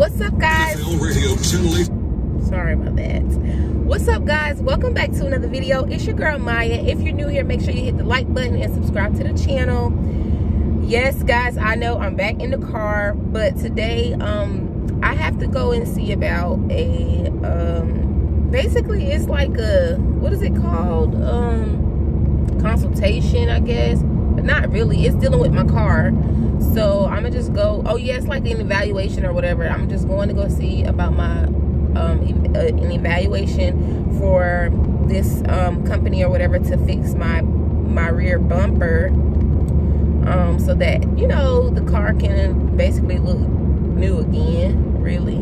What's up, guys? Sorry about that. What's up, guys? Welcome back to another video. It's your girl, Mya. If you're new here, make sure you hit the like button and subscribe to the channel. Yes, guys, I know I'm back in the car, but today, um, I have to go and see about a, um, basically it's like a, what is it called? Um, consultation, I guess. But not really. It's dealing with my car so i'm gonna just go oh yeah it's like an evaluation or whatever. I'm just going to go see about my um uh, an evaluation for this um company or whatever to fix my my rear bumper. Um so that you know the car can basically look new again really.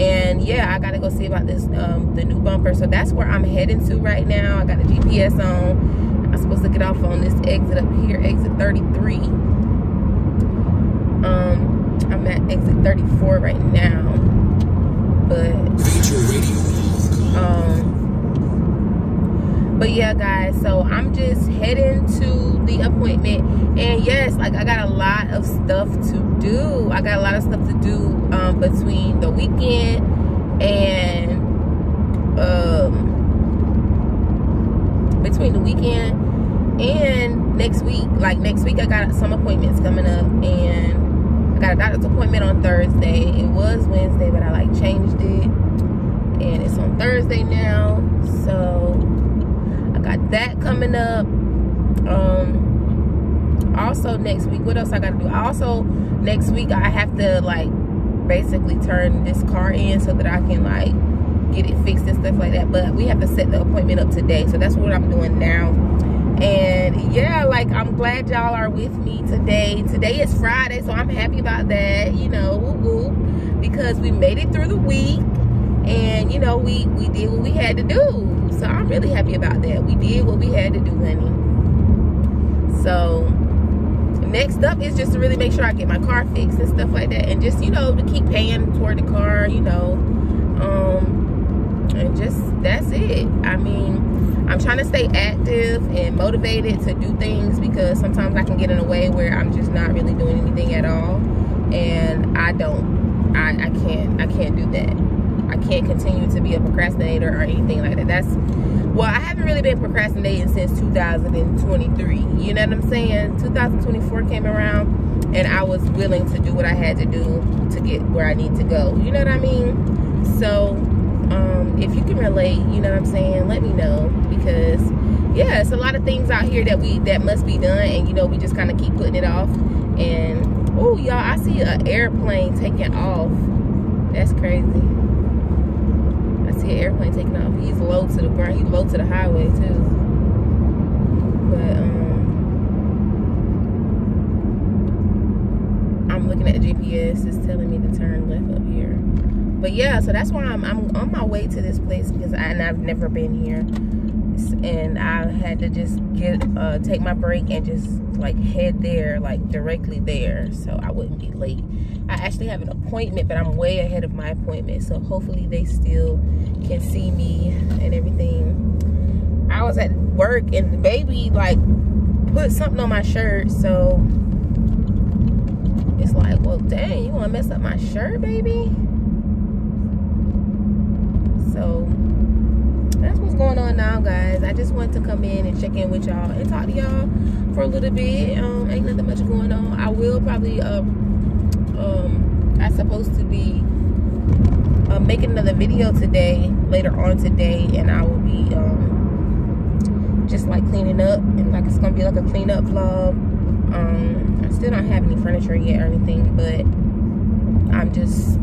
And yeah i gotta go see about this um the new bumper. So that's where i'm heading to right now. I got the gps on. I'm supposed to get off on this exit up here exit 33 um, I'm at exit 34 right now, but um, but yeah, guys. So I'm just heading to the appointment, and yes, like I got a lot of stuff to do. I got a lot of stuff to do um, between the weekend and um between the weekend and next week like next week i got some appointments coming up and got a doctor's appointment on Thursday. It was Wednesday, but I like changed it. And it's on Thursday now. So I got that coming up. Um also next week, what else I gotta do? Also next week I have to like basically turn this car in so that I can like get it fixed and stuff like that. But we have to set the appointment up today. So that's what I'm doing now and yeah like i'm glad y'all are with me today. Today is friday so i'm happy about that you know woo woo because we made it through the week. And you know we we did what we had to do. So i'm really happy about that. We did what we had to do honey. So next up is just to really make sure i get my car fixed and stuff like that. And just you know to keep paying toward the car you know. Um and just that's it. I mean I'm trying to stay active and motivated to do things because sometimes I can get in a way where I'm just not really doing anything at all. And I don't, I, I can't, I can't do that. I can't continue to be a procrastinator or anything like that. That's, well, I haven't really been procrastinating since 2023. You know what I'm saying? 2024 came around and I was willing to do what I had to do to get where I need to go. You know what I mean? So um, if you can relate you know what i'm saying let me know because yeah it's a lot of things out here that we that must be done and you know we just kind of keep putting it off. And oh y'all i see an airplane taking off. That's crazy. I see an airplane taking off. He's low to the ground. He's low to the highway too. But um i'm looking at gps it's telling me to turn left up here. But yeah so that's why I'm, I'm on my way to this place because I, and I've never been here and I had to just get uh, take my break and just like head there like directly there so I wouldn't be late. I actually have an appointment but I'm way ahead of my appointment so hopefully they still can see me and everything. I was at work and the baby like put something on my shirt so it's like well dang you want to mess up my shirt baby? So what's going on now guys? I just wanted to come in and check in with y'all and talk to y'all for a little bit. Um ain't nothing much going on. I will probably um um i supposed to be uh, making another video today later on today and i will be um just like cleaning up and like it's gonna be like a cleanup vlog. Um i still don't have any furniture yet or anything but i'm just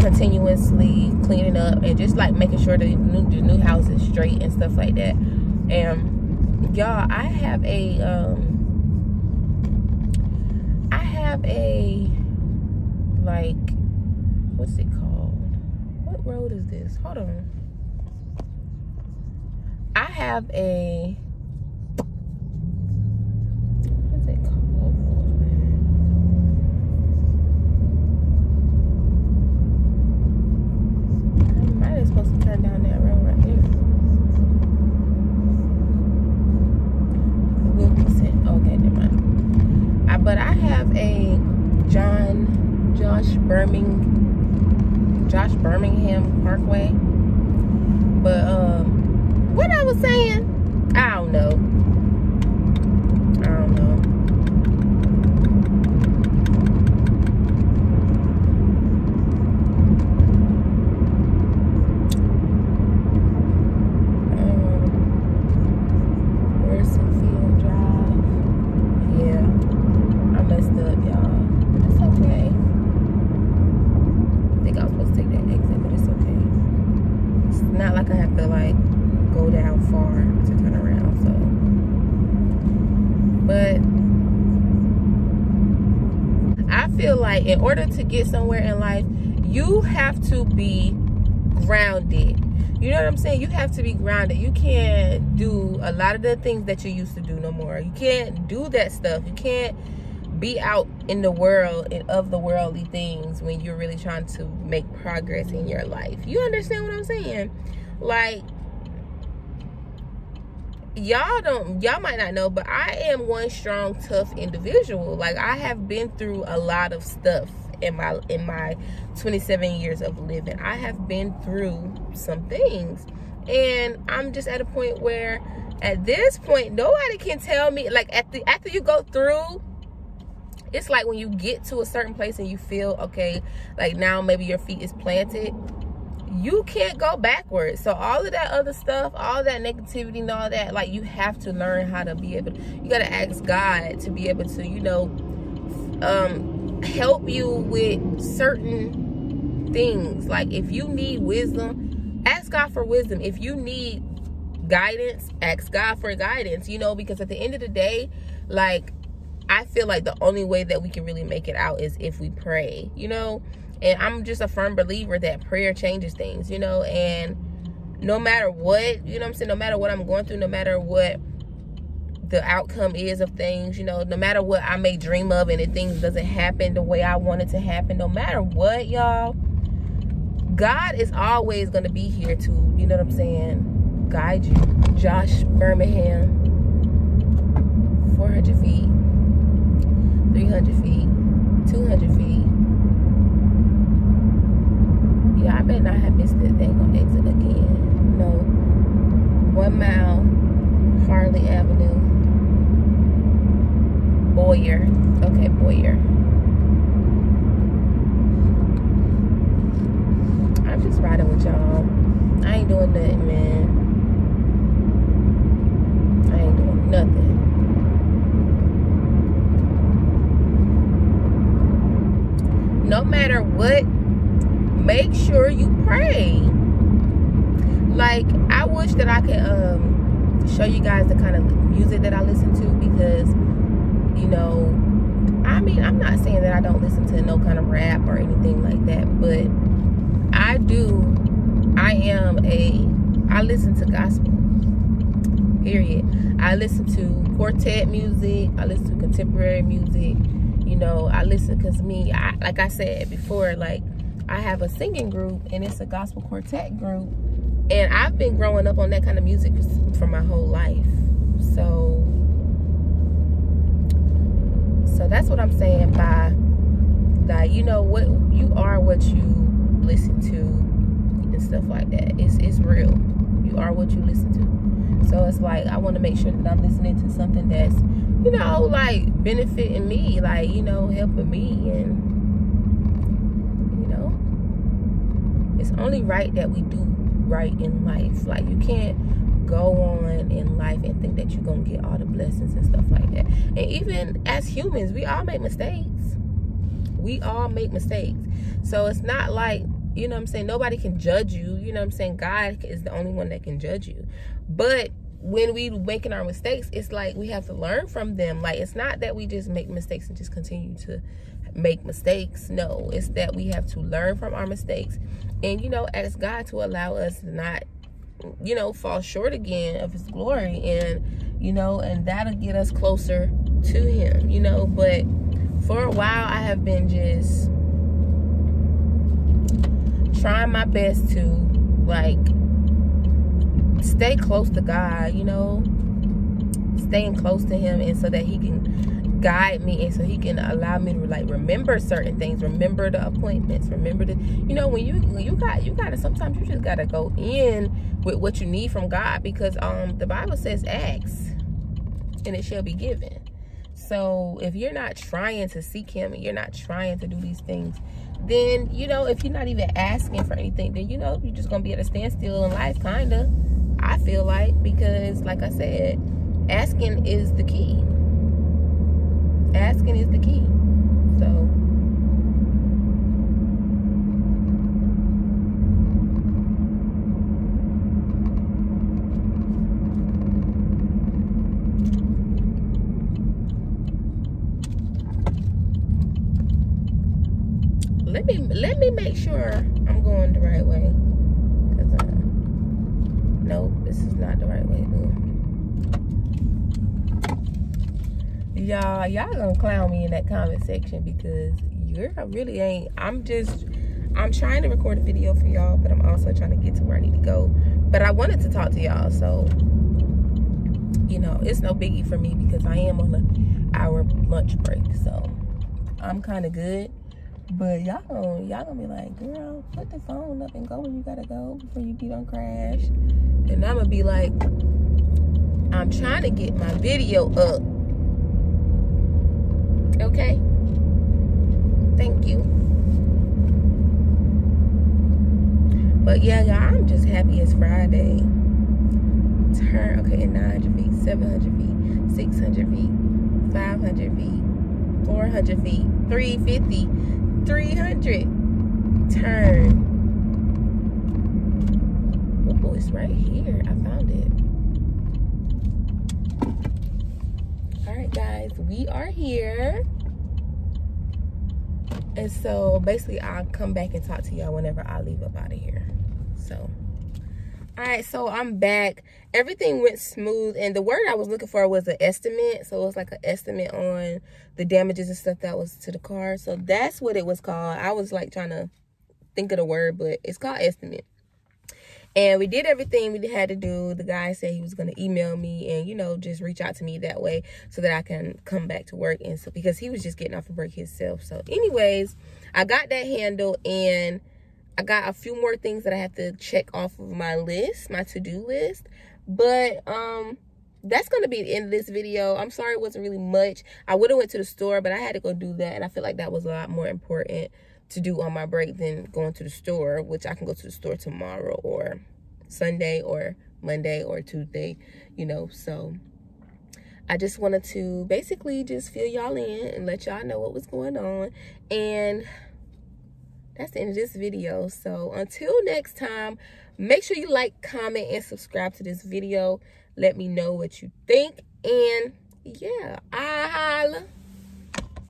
continuously cleaning up and just like making sure the new, the new house is straight and stuff like that. And y'all, I have a um I have a like what's it called? What road is this? Hold on. I have a I have a John Josh Birmingham Josh Birmingham Parkway. But um, what I was saying, I don't know. I don't know. Um, where's Field Drive? Yeah, I messed up, y'all. It's okay. I think I was supposed to take that exit, but it's okay. It's not like I have to like go down far to turn around, so. But I feel like in order to get somewhere in life, you have to be grounded. You know what I'm saying? You have to be grounded. You can't do a lot of the things that you used to do no more. You can't do that stuff. You can't be out in the world and of the worldly things when you're really trying to make progress in your life. You understand what I'm saying? Like y'all don't y'all might not know, but I am one strong, tough individual. Like I have been through a lot of stuff in my in my 27 years of living. I have been through some things. And I'm just at a point where at this point nobody can tell me like at the after you go through it's like when you get to a certain place and you feel okay like now maybe your feet is planted you can't go backwards. So all of that other stuff all that negativity and all that like you have to learn how to be able you got to ask god to be able to you know um help you with certain things. Like if you need wisdom ask god for wisdom. If you need guidance ask god for guidance you know because at the end of the day like I feel like the only way that we can really make it out is if we pray, you know? And I'm just a firm believer that prayer changes things, you know? And no matter what, you know what I'm saying? No matter what I'm going through, no matter what the outcome is of things, you know, no matter what I may dream of and if things doesn't happen the way I want it to happen, no matter what, y'all, God is always going to be here to, you know what I'm saying, guide you. Josh Birmingham, 400 feet. 300 feet, 200 feet. I not have missed it. They gonna exit again. No. One mile, Harley Avenue. Boyer. Okay, Boyer. I'm just riding with y'all. I ain't doing nothing, man. I ain't doing nothing. no matter what, make sure you pray. Like, I wish that I could um, show you guys the kind of music that I listen to because, you know, I mean, I'm not saying that I don't listen to no kind of rap or anything like that, but I do. I am a, I listen to gospel, period. I listen to quartet music, I listen to contemporary music you know i listen because me I, like i said before like i have a singing group and it's a gospel quartet group. And i've been growing up on that kind of music for my whole life. So so that's what i'm saying by that you know what you are what you listen to and stuff like that. It's it's real. You are what you listen to. So it's like i want to make sure that i'm listening to something that's you know, like benefiting me, like, you know, helping me. And, you know, it's only right that we do right in life. Like, you can't go on in life and think that you're to get all the blessings and stuff like that. And even as humans, we all make mistakes. We all make mistakes. So it's not like, you know I'm saying, nobody can judge you. You know I'm saying? God is the only one that can judge you. But when we making our mistakes it's like we have to learn from them like it's not that we just make mistakes and just continue to make mistakes. No it's that we have to learn from our mistakes. And you know ask god to allow us to not you know fall short again of his glory and you know and that'll get us closer to him you know. But for a while i have been just trying my best to like stay close to God, you know, staying close to him and so that he can guide me and so he can allow me to like remember certain things remember the appointments remember the you know when you when you got you gotta sometimes you just gotta go in with what you need from god because um the bible says ask and it shall be given. So if you're not trying to seek him and you're not trying to do these things then you know if you're not even asking for anything then you know you're just gonna be at a standstill in life kind of i feel like because like i said asking is the key asking is the key. So let me let me make sure I'm going the right way. Cause uh, no, this is not the right way, dude. Y'all y'all gonna clown me in that comment section because you're really ain't i'm just i'm trying to record a video for y'all but i'm also trying to get to where i need to go. But i wanted to talk to y'all so you know it's no biggie for me because i am on an hour lunch break so i'm kind of good. But y'all gonna y'all gonna be like girl put the phone up and go when you gotta go before you get on crash. And i'm gonna be like i'm trying to get my video up Okay? Thank you. But yeah, y'all, I'm just happy it's Friday. Turn, okay, 900 feet, 700 feet, 600 feet, 500 feet, 400 feet, 350, 300. Turn. Oh, it's right here. I found it. all guys we are here. And so basically i'll come back and talk to y'all whenever i leave up out of here. So all right so i'm back. Everything went smooth and the word i was looking for was an estimate. So it was like an estimate on the damages and stuff that was to the car. So that's what it was called. I was like trying to think of the word but it's called estimate and we did everything we had to do. The guy said he was going to email me and, you know, just reach out to me that way so that I can come back to work. And so, because he was just getting off of break himself. So, anyways, I got that handle and I got a few more things that I have to check off of my list, my to-do list. But, um, that's going to be the end of this video. I'm sorry it wasn't really much. I would have went to the store, but I had to go do that. And I feel like that was a lot more important to do on my break than going to the store, which I can go to the store tomorrow or Sunday or Monday or Tuesday, you know. So I just wanted to basically just fill y'all in and let y'all know what was going on. And that's the end of this video. So until next time, make sure you like, comment, and subscribe to this video. Let me know what you think. And yeah, I holla.